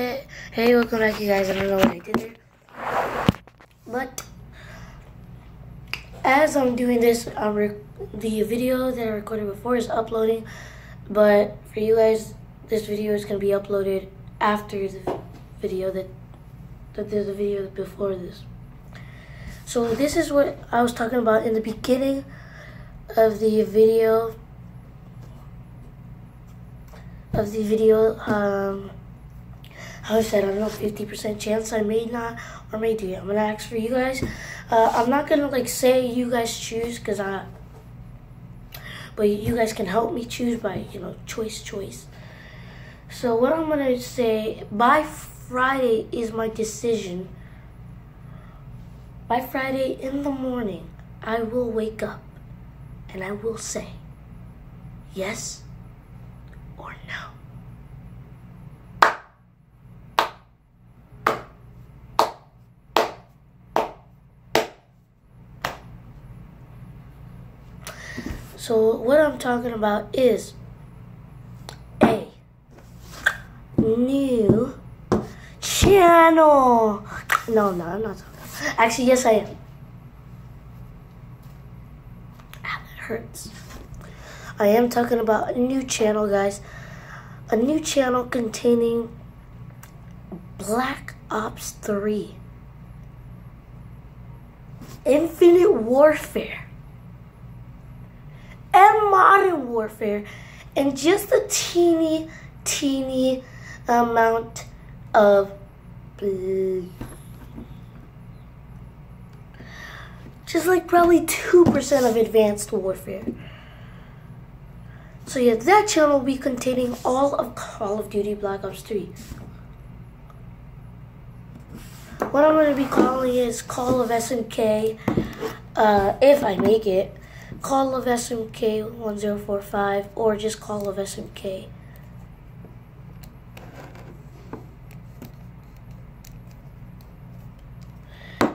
Hey, welcome back, you guys. I don't know what I did there. But as I'm doing this, I'm the video that I recorded before is uploading. But for you guys, this video is going to be uploaded after the video that, that there's a video before this. So this is what I was talking about in the beginning of the video of the video. Um, I said, I don't know, 50% chance I may not or may do. I'm gonna ask for you guys. Uh, I'm not gonna like say you guys choose because I, but you guys can help me choose by you know choice choice. So what I'm gonna say by Friday is my decision. By Friday in the morning, I will wake up and I will say yes or no. So what I'm talking about is a new channel. No, no, I'm not talking. Actually, yes, I am. Ah, that hurts. I am talking about a new channel, guys. A new channel containing Black Ops 3. Infinite Warfare modern warfare and just a teeny, teeny amount of just like probably 2% of advanced warfare. So yeah, that channel will be containing all of Call of Duty Black Ops 3. What I'm going to be calling is Call of SMK, uh, if I make it call of SMK 1045 or just call of SMK.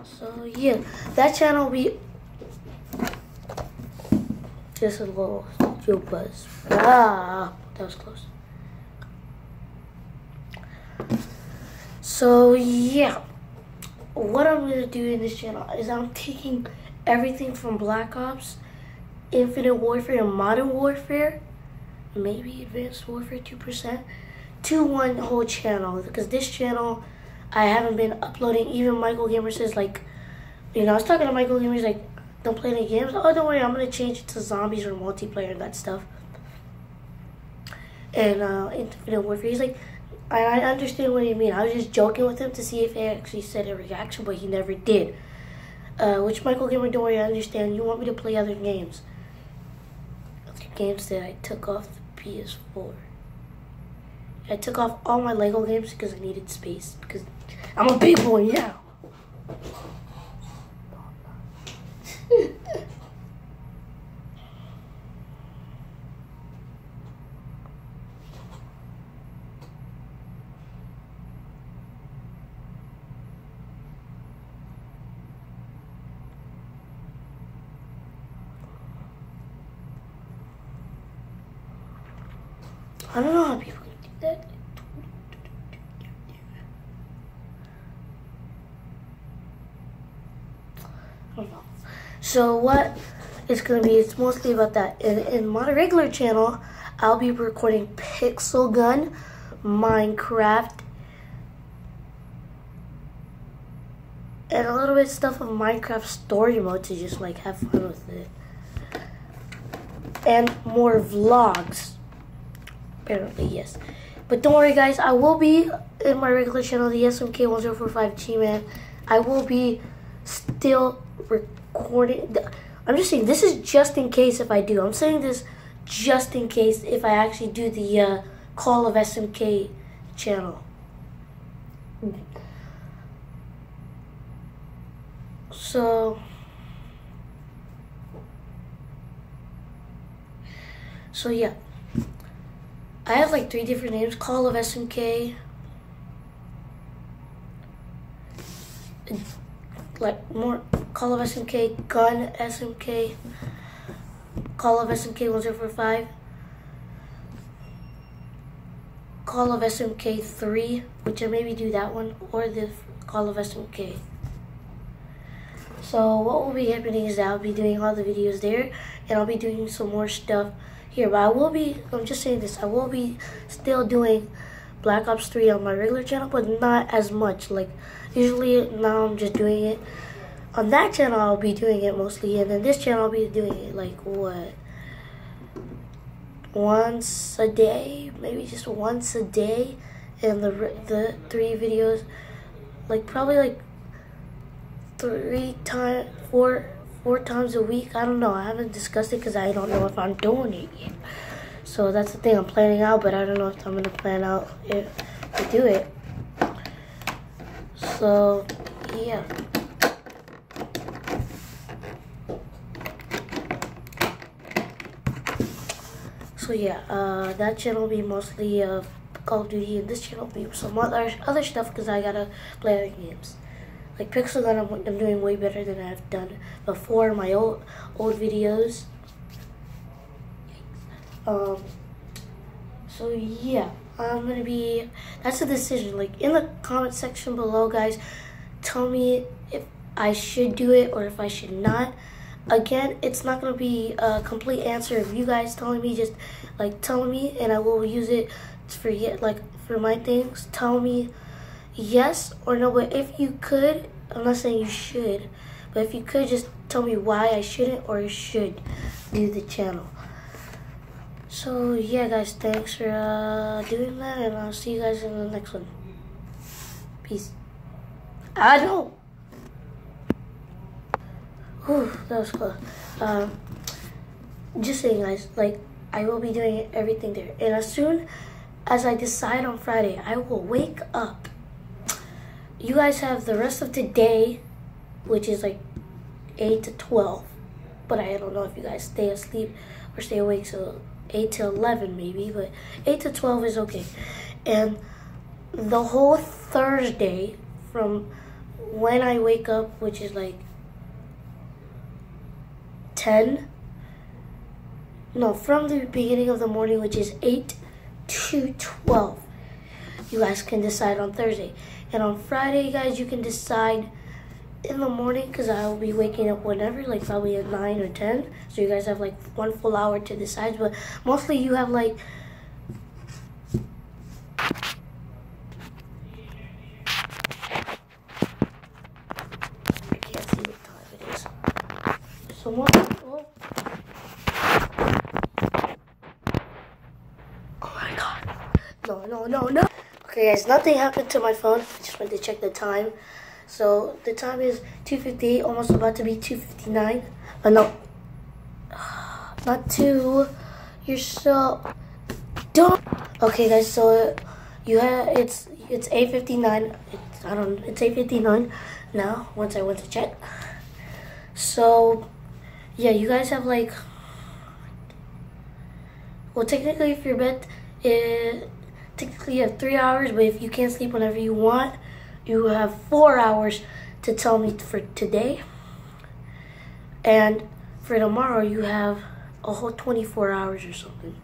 So yeah, that channel be just a little Joe Buzz. Ah, that was close. So yeah, what I'm gonna do in this channel is I'm taking everything from Black Ops Infinite Warfare and Modern Warfare, maybe Advanced Warfare 2%, to one whole channel. Because this channel, I haven't been uploading. Even Michael Gamer says, like, you know, I was talking to Michael Gamer, he's like, don't play any games. Oh, don't worry, I'm going to change it to zombies or multiplayer and that stuff. And uh, Infinite Warfare, he's like, I, I understand what you mean. I was just joking with him to see if he actually said a reaction, but he never did. Uh, which Michael Gamer, don't worry, I understand. You want me to play other games games that I took off the PS4. I took off all my Lego games because I needed space. Because I'm a big boy now. I don't know how people can do that. So what it's gonna be, it's mostly about that. In, in my regular channel, I'll be recording Pixel Gun, Minecraft, and a little bit of stuff of Minecraft story mode to just like have fun with it. And more vlogs. Apparently, yes. But don't worry, guys. I will be in my regular channel, the SMK1045 G-Man. I will be still recording. I'm just saying, this is just in case if I do. I'm saying this just in case if I actually do the uh, Call of SMK channel. So... So yeah. I have like three different names. Call of SMK. Like more Call of SMK, Gun SMK, Call of SMK 1045. Call of SMK 3, which I maybe do that one, or the Call of SMK. So what will be happening is that I'll be doing all the videos there, and I'll be doing some more stuff here. But I will be, I'm just saying this, I will be still doing Black Ops 3 on my regular channel, but not as much. Like, usually now I'm just doing it. On that channel, I'll be doing it mostly, and then this channel, I'll be doing it, like, what? Once a day? Maybe just once a day. And the, the three videos, like, probably, like, three times, four, four times a week. I don't know. I haven't discussed it because I don't know if I'm doing it yet. So that's the thing I'm planning out, but I don't know if I'm gonna plan out if to do it. So yeah. So yeah, uh, that channel will be mostly of Call of Duty, and this channel will be some other other stuff because I gotta play other games. Like Pixel that I'm, I'm doing way better than I've done before in my old old videos. Um. So yeah, I'm gonna be. That's a decision. Like in the comment section below, guys, tell me if I should do it or if I should not. Again, it's not gonna be a complete answer of you guys telling me. Just like tell me, and I will use it for like for my things. Tell me yes or no, but if you could, I'm not saying you should, but if you could just tell me why I shouldn't or should do the channel. So yeah guys, thanks for uh, doing that and I'll see you guys in the next one. Peace. I know. Whew, that was close. Um, just saying guys, like I will be doing everything there. And as soon as I decide on Friday, I will wake up you guys have the rest of today, which is like 8 to 12. But I don't know if you guys stay asleep or stay awake, so 8 to 11 maybe, but 8 to 12 is okay. And the whole Thursday from when I wake up, which is like 10, no, from the beginning of the morning, which is 8 to 12, you guys can decide on Thursday. And on Friday, guys, you can decide in the morning because I will be waking up whenever, like probably at 9 or 10. So you guys have like one full hour to decide. But mostly you have like can't see what time it is. So one, oh. oh my god. No, no, no, no. Okay guys, nothing happened to my phone. I just went to check the time. So the time is 2.58, almost about to be 2.59. But uh, no, not 2. You're so dumb. Okay guys, so you have, it's, it's 8.59. It's, I don't, it's 8.59 now, once I went to check. So, yeah, you guys have like, well technically if your bed is, eh, technically you have three hours, but if you can't sleep whenever you want, you have four hours to tell me for today. And for tomorrow, you have a whole 24 hours or something.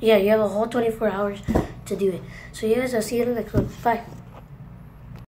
Yeah, you have a whole 24 hours to do it. So, yes, I'll see you in the next one. Bye.